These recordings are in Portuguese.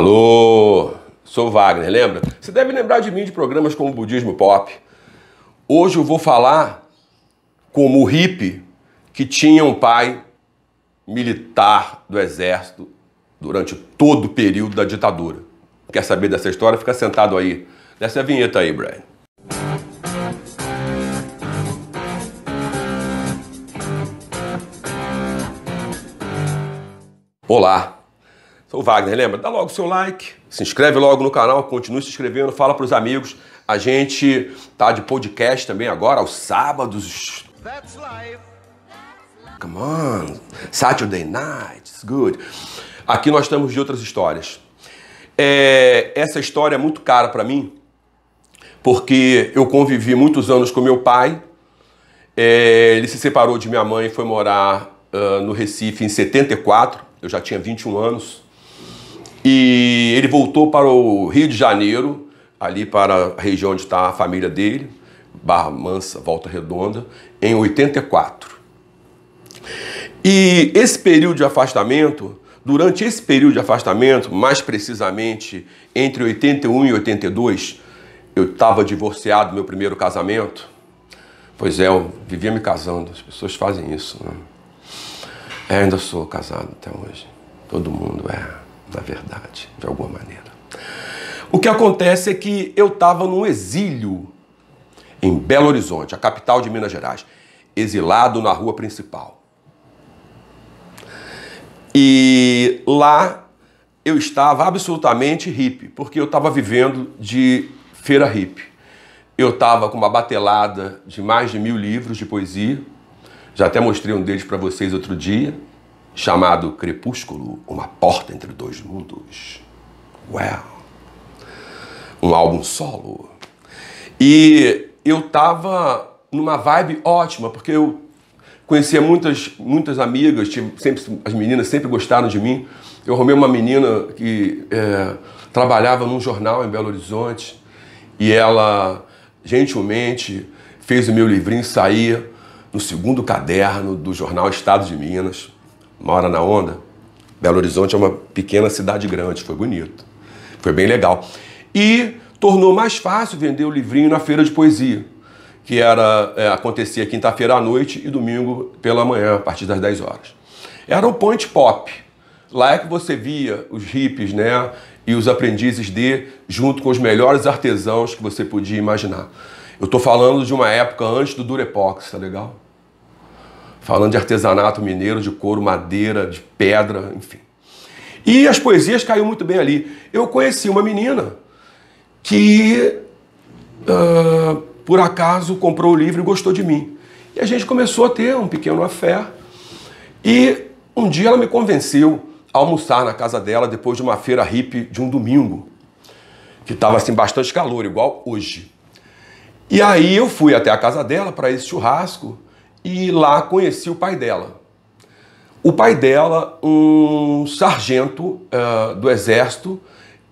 Alô, sou Wagner, lembra? Você deve lembrar de mim de programas como Budismo Pop. Hoje eu vou falar como o hippie que tinha um pai militar do exército durante todo o período da ditadura. Quer saber dessa história? Fica sentado aí. Dessa vinheta aí, Brian. Olá, o Wagner, lembra? Dá logo o seu like, se inscreve logo no canal, continue se inscrevendo, fala para os amigos. A gente tá de podcast também agora, aos sábados. That's life. Come on, Saturday night, it's good. Aqui nós estamos de outras histórias. É, essa história é muito cara para mim, porque eu convivi muitos anos com meu pai. É, ele se separou de minha mãe e foi morar uh, no Recife em 74. Eu já tinha 21 anos. E ele voltou para o Rio de Janeiro, ali para a região onde está a família dele, Barra Mansa, Volta Redonda, em 84. E esse período de afastamento, durante esse período de afastamento, mais precisamente entre 81 e 82, eu estava divorciado do meu primeiro casamento. Pois é, eu vivia me casando, as pessoas fazem isso. Né? É, ainda sou casado até hoje. Todo mundo é na verdade, de alguma maneira. O que acontece é que eu estava num exílio em Belo Horizonte, a capital de Minas Gerais, exilado na rua principal. E lá eu estava absolutamente hippie, porque eu estava vivendo de feira hippie. Eu estava com uma batelada de mais de mil livros de poesia, já até mostrei um deles para vocês outro dia chamado Crepúsculo, Uma Porta entre Dois Mundos. Well, um álbum solo. E eu tava numa vibe ótima, porque eu conhecia muitas, muitas amigas, sempre, as meninas sempre gostaram de mim. Eu arrumei uma menina que é, trabalhava num jornal em Belo Horizonte e ela gentilmente fez o meu livrinho sair no segundo caderno do jornal Estado de Minas mora na onda. Belo Horizonte é uma pequena cidade grande, foi bonito. Foi bem legal. E tornou mais fácil vender o livrinho na feira de poesia, que era é, acontecia quinta-feira à noite e domingo pela manhã, a partir das 10 horas. Era o point pop. Lá é que você via os hippies, né? E os aprendizes de, junto com os melhores artesãos que você podia imaginar. Eu estou falando de uma época antes do Durepox, tá legal? Falando de artesanato mineiro, de couro, madeira, de pedra, enfim. E as poesias caíram muito bem ali. Eu conheci uma menina que, uh, por acaso, comprou o livro e gostou de mim. E a gente começou a ter um pequeno afé. E um dia ela me convenceu a almoçar na casa dela depois de uma feira hippie de um domingo, que estava assim bastante calor, igual hoje. E aí eu fui até a casa dela para esse churrasco e lá conheci o pai dela. O pai dela, um sargento uh, do exército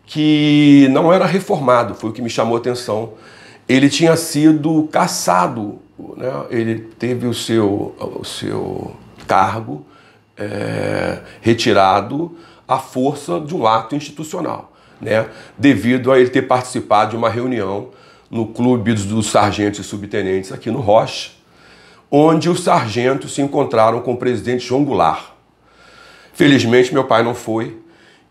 que não era reformado, foi o que me chamou a atenção. Ele tinha sido caçado, né? ele teve o seu, o seu cargo é, retirado à força de um ato institucional, né? devido a ele ter participado de uma reunião no Clube dos Sargentos e Subtenentes aqui no Rocha, onde os sargentos se encontraram com o presidente João Goulart. Felizmente, meu pai não foi,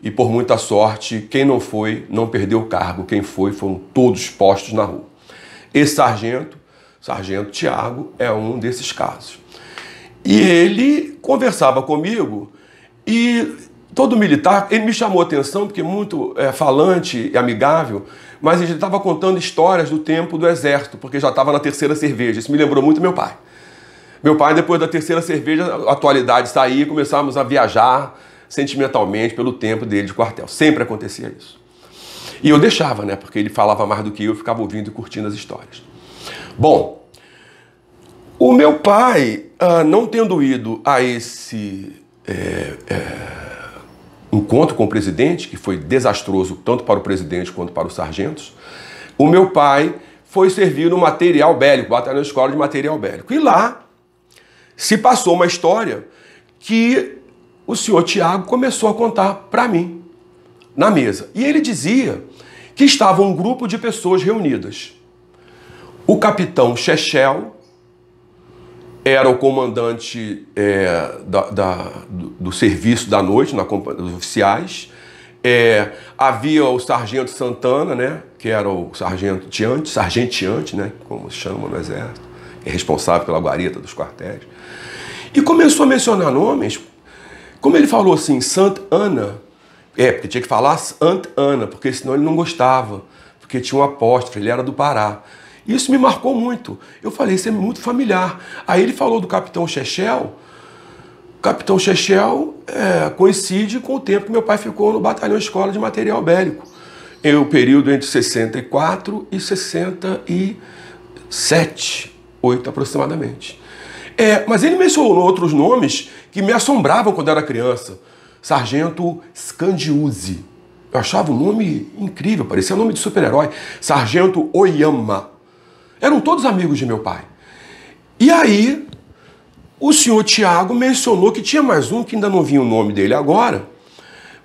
e por muita sorte, quem não foi não perdeu o cargo, quem foi foram todos postos na rua. Esse sargento, sargento Tiago, é um desses casos. E ele conversava comigo e todo militar, ele me chamou a atenção porque muito é, falante e amigável, mas ele estava contando histórias do tempo do exército, porque já estava na terceira cerveja. Isso me lembrou muito meu pai. Meu pai, depois da terceira cerveja, a atualidade saía e começávamos a viajar sentimentalmente pelo tempo dele de quartel. Sempre acontecia isso. E eu deixava, né? Porque ele falava mais do que eu, eu ficava ouvindo e curtindo as histórias. Bom, o meu pai, ah, não tendo ido a esse é, é, encontro com o presidente, que foi desastroso tanto para o presidente quanto para os sargentos, o meu pai foi servir no material bélico, batalhão escola de material bélico. E lá se passou uma história que o senhor Tiago começou a contar para mim. na mesa. E ele dizia que estava um grupo de pessoas reunidas. O capitão Chechel era o comandante é, da, da, do, do, serviço da noite, na dos oficiais. É, havia o sargento Santana, né, que era o sargento Tiante, sargentiante, né, como se chama no exército, é responsável pela guarita dos quartéis. E começou a mencionar nomes, como ele falou assim, Santa Ana, é, porque tinha que falar Santa Ana, porque senão ele não gostava, porque tinha um apóstolo, ele era do Pará. Isso me marcou muito. Eu falei, isso é muito familiar. Aí ele falou do capitão Chechel. Capitão Chechel é, coincide com o tempo que meu pai ficou no batalhão escola de material bélico. Em o período entre 64 e 67, 8 aproximadamente. É, mas ele mencionou outros nomes que me assombravam quando era criança. Sargento Scandiuzzi. Eu achava o nome incrível, parecia nome de super-herói. Sargento Oyama. Eram todos amigos de meu pai. E aí, o senhor Tiago mencionou que tinha mais um que ainda não vinha o nome dele agora,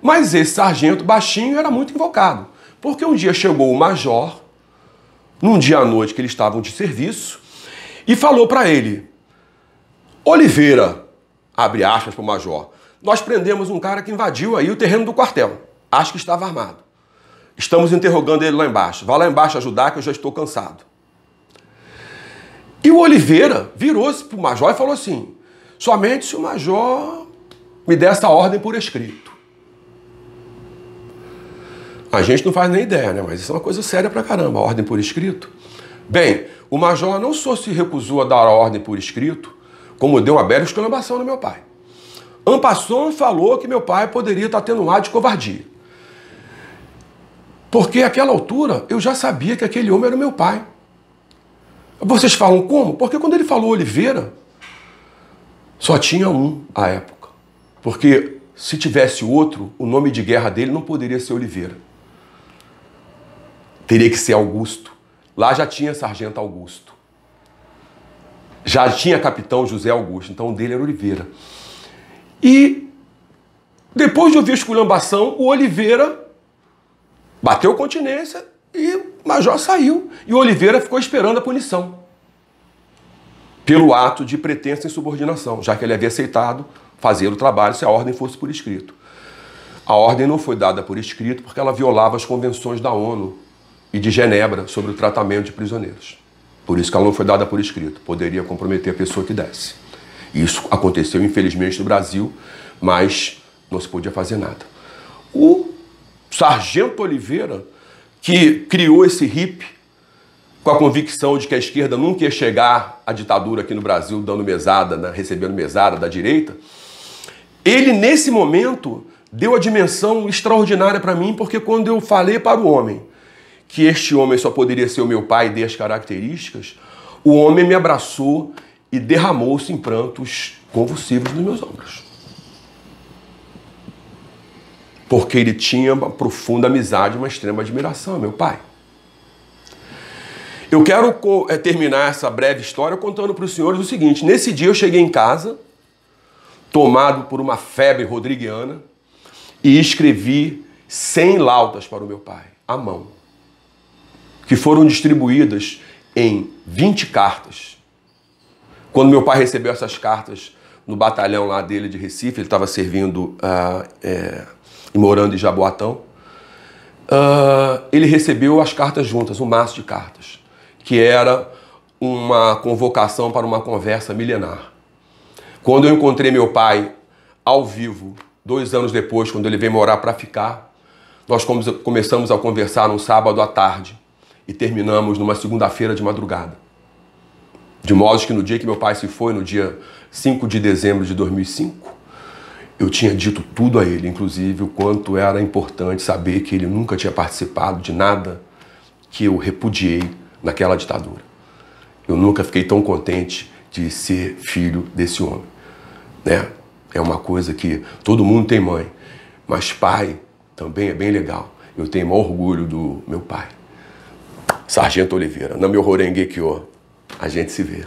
mas esse sargento baixinho era muito invocado. Porque um dia chegou o major, num dia à noite que eles estavam de serviço, e falou para ele: Oliveira, abre aspas para o major, nós prendemos um cara que invadiu aí o terreno do quartel. Acho que estava armado. Estamos interrogando ele lá embaixo. Vá lá embaixo ajudar que eu já estou cansado. E o Oliveira virou-se para o major e falou assim: somente se o major me der essa ordem por escrito. A gente não faz nem ideia, né? Mas isso é uma coisa séria pra caramba, ordem por escrito. Bem, o major não só se recusou a dar a ordem por escrito, como deu uma bela exclamação no meu pai. Ampasson falou que meu pai poderia estar tendo um ar de covardia. Porque àquela altura eu já sabia que aquele homem era meu pai. Vocês falam como? Porque quando ele falou Oliveira, só tinha um à época. Porque se tivesse outro, o nome de guerra dele não poderia ser Oliveira. Teria que ser Augusto. Lá já tinha Sargento Augusto. Já tinha capitão José Augusto, então o dele era Oliveira. E depois de ouvir a esculhambação, o Oliveira bateu continência e o major saiu. E o Oliveira ficou esperando a punição. Pelo ato de pretensa insubordinação, já que ele havia aceitado fazer o trabalho se a ordem fosse por escrito. A ordem não foi dada por escrito porque ela violava as convenções da ONU e de Genebra sobre o tratamento de prisioneiros. Por isso que ela não foi dada por escrito. Poderia comprometer a pessoa que desse. Isso aconteceu, infelizmente, no Brasil, mas não se podia fazer nada. O Sargento Oliveira que criou esse hip com a convicção de que a esquerda nunca ia chegar à ditadura aqui no Brasil, dando mesada, né, recebendo mesada da direita, ele nesse momento deu a dimensão extraordinária para mim, porque quando eu falei para o homem que este homem só poderia ser o meu pai e as características, o homem me abraçou e derramou-se em prantos convulsivos nos meus ombros. porque ele tinha uma profunda amizade, uma extrema admiração, meu pai. Eu quero é, terminar essa breve história contando para os senhores o seguinte: nesse dia eu cheguei em casa, tomado por uma febre rodriguiana, e escrevi 100 lautas para o meu pai, à mão, que foram distribuídas em 20 cartas. Quando meu pai recebeu essas cartas no batalhão lá dele de Recife, ele estava servindo uh, é, e morando em Jaboatão, uh, ele recebeu as cartas juntas, um maço de cartas, que era uma convocação para uma conversa milenar. Quando eu encontrei meu pai ao vivo, dois anos depois, quando ele veio morar para ficar, nós começamos a conversar num sábado à tarde e terminamos numa segunda-feira de madrugada. De modo que no dia que meu pai se foi, no dia 5 de dezembro de 2005, eu tinha dito tudo a ele, inclusive o quanto era importante saber que ele nunca tinha participado de nada que eu repudiei naquela ditadura. Eu nunca fiquei tão contente de ser filho desse homem. Né? É uma coisa que todo mundo tem mãe, mas pai também é bem legal. Eu tenho maior orgulho do meu pai. Sargento Oliveira, na meu Rorengue a gente se vê.